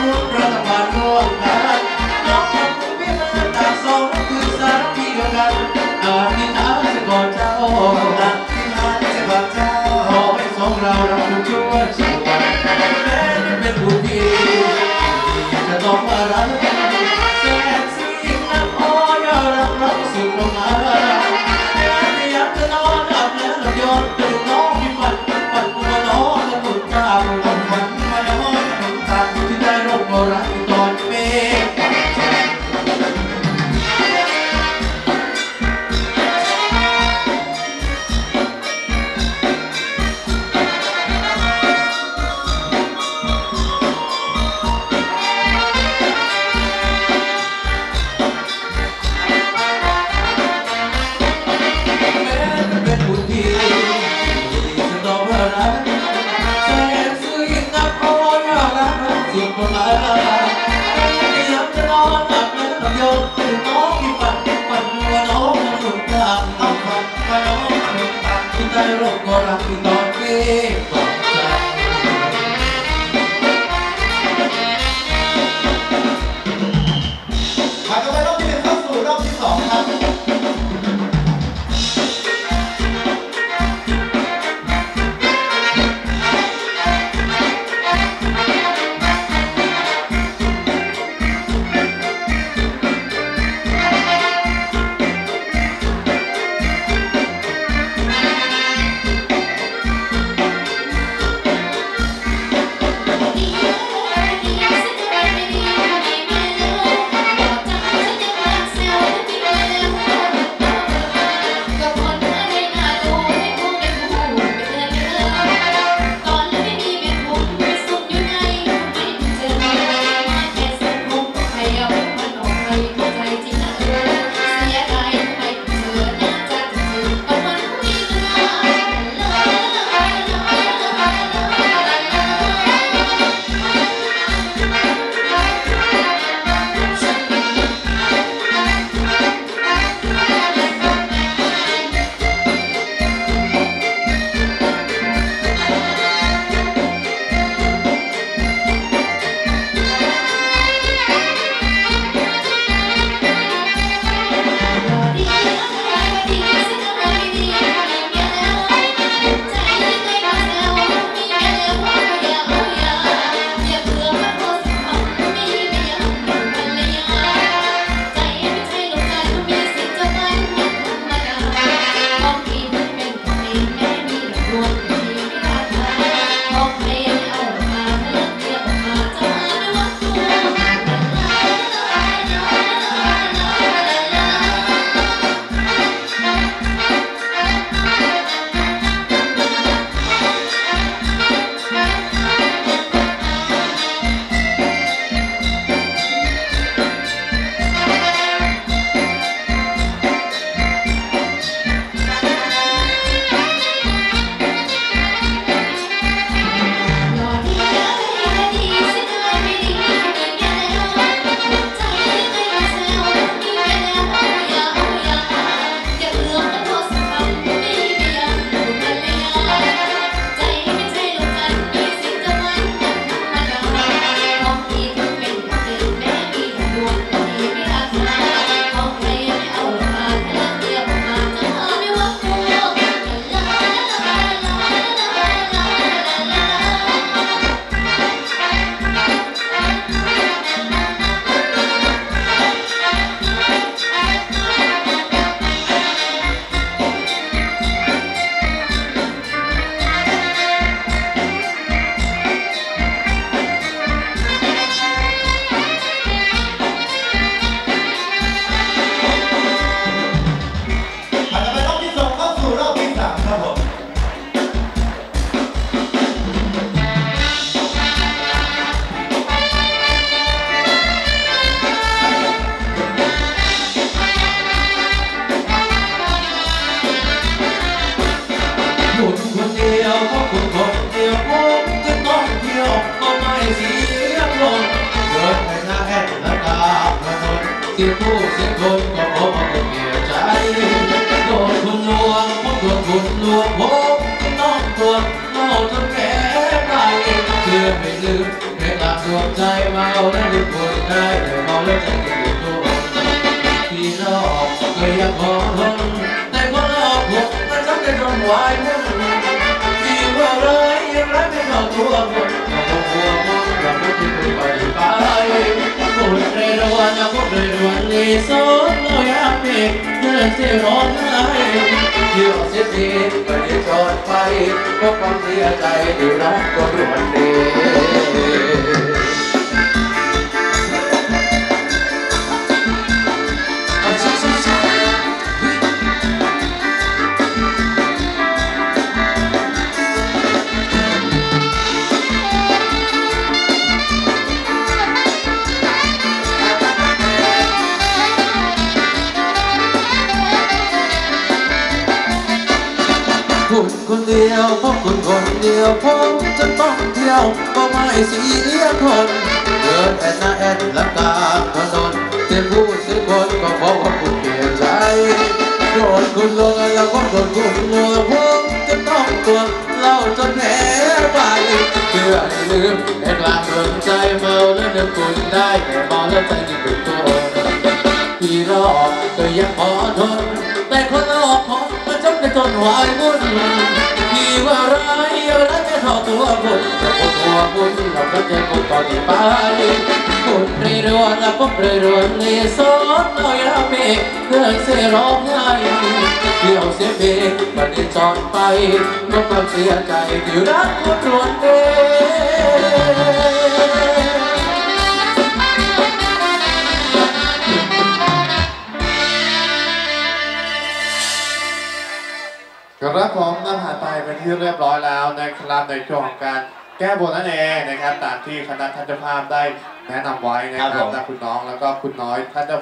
Brother. ไนอนหลับแล้วหลับยนตื่นน้องที่ปันฝันว่าน้องจะหลุดตามเอาฝันว่าน้องจะหลุดตามที่ใจโลกก็รักที่ตอนเก้ เสียลมเกิดไปหน้าแอ่นและตาพระนนเสียผู้เสียคนก็พราะว่าคนเดียใจโดนคุณลวงพราะโดนคุณลวงผมจะต้องตัวเมาจนแก่ไปเพื่อไม่ลืมแค่ตามดวงใจเมาและลืมคนได้แต่เมาแล้วใจกินตัวพี่นอกก็ยังพอทนแต่คนรอบวกมันทำให้ทนไหวมุ่นที่ว่าร้ายยังรักไม่เข้าตัวคนก็คงกลัวมันกับรถที่คุยไปไปพูดนวายากเป็นเดินเสีย ร้องไห้เยี่ยวเสียทีไม่ได้จอดไปเพราะความเสียใจที่รักก็รู้วันเดี คนเดียวเพราะคุณคนเดียวผมจะต้องเที่ยวก็ไม่เสียคนเดินแอนนาแอนลำกลางถนนเต็มผู้สิบคนก็เพราะว่าคุณเปลี่ยนใจโดนคุณลงแล้วก็โดนคุณลงผมจะต้องตัวเล่าจนแพ้ไปเพื่อให้ลืมแค่กลางเมืองใจเมาแล้วนึกคุณได้แต่เมาแล้วใจที่เป็นตัวพี่รอก็ยังพอทนแต่คน มันจำเป็นทนไหววุ่นพี่ว่าร้ายร้ายไม่เท่าตัวคุณแต่ผมหัวคุณเราก็จะคงต่อที่ไปคุณเรรวนแล้วก็เรรวนเลยสอนเอาอย่าเมฆเพื่อนเสียร้องไห้เที่ยวเสียเบกมันได้จอดไปก็ความเสียใจที่รักคนรวนเอง ครับผมนำผ่านไปเป็นที่เรียบร้อยแล้วนะครับในช่วงของการแก้บนนั่นเองนะครับตามที่คณะท่านเจ้าภาพได้แนะนำไว้นะคครัรับบผมทั้งคุณน้องแล้วก็คุณน้อยท่านเจ้า